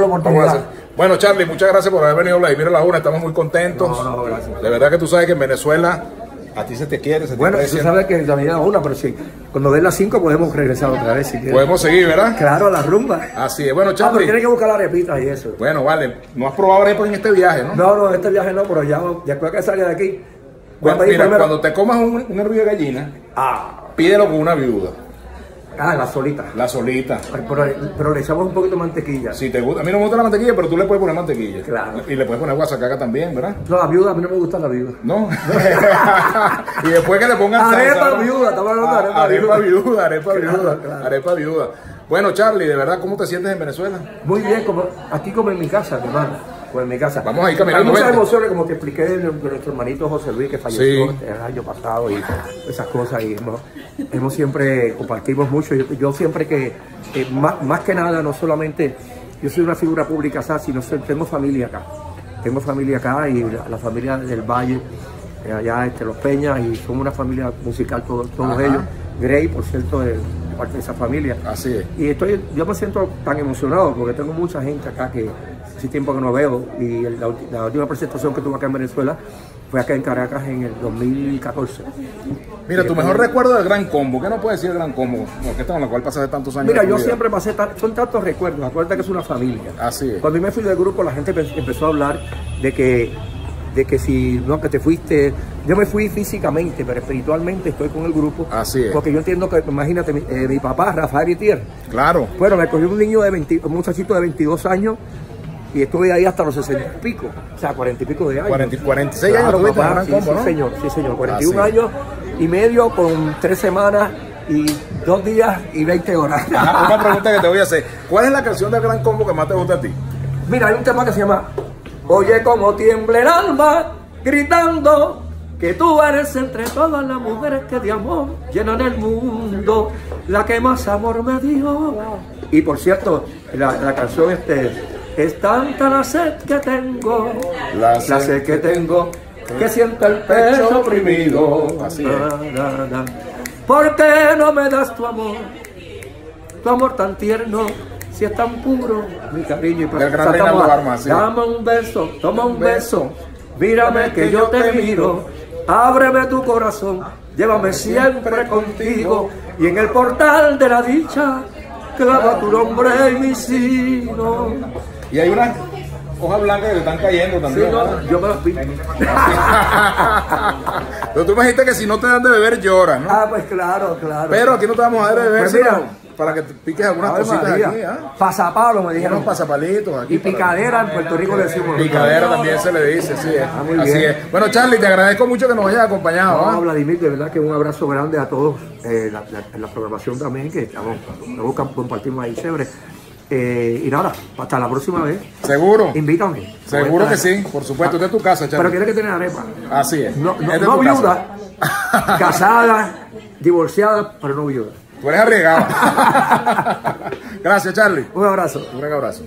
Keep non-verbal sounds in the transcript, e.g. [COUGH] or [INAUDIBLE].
por la oportunidad. Bueno, Charlie, muchas gracias por haber venido a Vladimir a la una. Estamos muy contentos. No, no, gracias. De verdad que tú sabes que en Venezuela a ti se te quiere, se te Bueno, tú sabes que también a una, pero sí, cuando den las 5 podemos regresar otra vez si. Podemos seguir, ¿verdad? Claro, a la rumba. Así es. Bueno, Ah, pero Charlie. tienes que buscar la repita y eso. Bueno, vale. No has probado arepa en este viaje, ¿no? No, no, este viaje no, pero ya después que salga de aquí, voy a Bueno, pedir mira, primero. cuando te comas un, un hervido de gallina, Ah, pídelo con una viuda. Ah, la solita. La solita. Pero, pero le echamos un poquito de mantequilla. Si te gusta, a mí no me gusta la mantequilla, pero tú le puedes poner mantequilla. Claro. Y le puedes poner guasacaca también, ¿verdad? No, la viuda, a mí no me gusta la viuda. ¿No? [LAUGHS] y después que le pongan Arepa viuda, estamos hablando de arepa Ah, arepa viuda. viuda, arepa Claro, viuda, claro. arepa viuda. Bueno, Charlie, de verdad, ¿cómo te sientes en Venezuela? Muy bien, como, aquí como en mi casa, hermano. Como en mi casa. Vamos a ir caminando, Hay muchas emociones, como te expliqué de, nuestro hermanito José Luis, que falleció Sí. el año pasado y esas cosas. Y hemos, hemos siempre, compartimos mucho. Yo, yo siempre que, eh, más, más que nada, no solamente yo soy una figura pública, ¿sabes? sino soy- tengo familia acá. Tengo familia acá y la, la familia del Valle, eh, allá este, Los Peñas, y somos una familia musical todos, todos ellos. Grey, por cierto, de parte de esa familia. Así es. Y estoy, yo me siento tan emocionado porque tengo mucha gente acá que hace tiempo que no veo. Y la, última presentación que tuve acá en Venezuela fue acá en Caracas en el 2014. Mira, tu mejor recuerdo del Gran Combo. ¿Qué no puedes decir del Gran Combo? Orquesta con la cual pasaste tantos años. Mira, yo vida. siempre pasé, son tantos recuerdos, acuérdate que es una familia. Así es. Cuando yo me fui del grupo, la gente empe- empezó a hablar de que, de que si no, que te fuiste, yo me fui físicamente, pero espiritualmente estoy con el grupo. Así es. Porque yo entiendo que, imagínate, mi, eh, mi papá, Rafael Itier, Claro. Bueno, me cogió un niño de 20, un muchachito de 22 años y estuve ahí hasta los 60 y pico, o sea, 40 y pico de años. 40 46 años Claro, papá, Gran sí, Combo, sí, ¿no? señor, sí, señor, 41 Así. años y medio con 3 semanas y 2 días y 20 horas. Ajá, Una pregunta que te voy a hacer. ¿Cuál es la canción del Gran Combo que más te gusta a ti? Mira, hay un tema que se llama Oye como tiembla el alma gritando que tú eres entre todas las mujeres que de amor llenan el mundo, la que más amor me dio. Y por cierto, la, la canción este es tanta la sed que tengo, La la sed que tengo, que siento el pecho oprimido. Así es. ¿Por qué no me das tu amor? tu amor tan tierno, si es tan puro, mi cariño. Y Del gran sí. Dame un beso, toma un beso, mírame que yo te miro, ábreme tu corazón, llévame siempre contigo, y en el portal de la dicha, clava tu nombre y mi sino. Y hay unas hojas blancas que te están cayendo Sí, también. no, ¿verdad? yo me las pido. [LAUGHS] Pero tú me dijiste que si no te dan de beber lloras, ¿no? Ah, pues claro, claro. Pero aquí no te vamos a dar de beber, Pues mira. Para que piques algunas Ave cositas María, aquí, ¿ah? pasapalo me dijeron. Unos pasapalitos aquí. Y picadera en Puerto Rico le decimos. Picadera también se le dice, sí. es. Ah, muy Así bien. es. Bueno, Charlie, te agradezco mucho que nos hayas acompañado. No, ¿ah? Vladimir, de verdad que un abrazo grande a todos, eh, la, la- en la programación también, que estamos, estamos compartimos ahí chévere. Eh, y nada, hasta la próxima vez. Seguro. Invítame. Seguro que sí, por supuesto. Esta es tu casa, Pero Charlie. tiene que tener arepa. Así es. No, es viuda, [LAUGHS] casada, divorciada, pero no viuda. Tú eres arriesgado. [LAUGHS] Gracias, Charlie. Un abrazo. Un gran abrazo.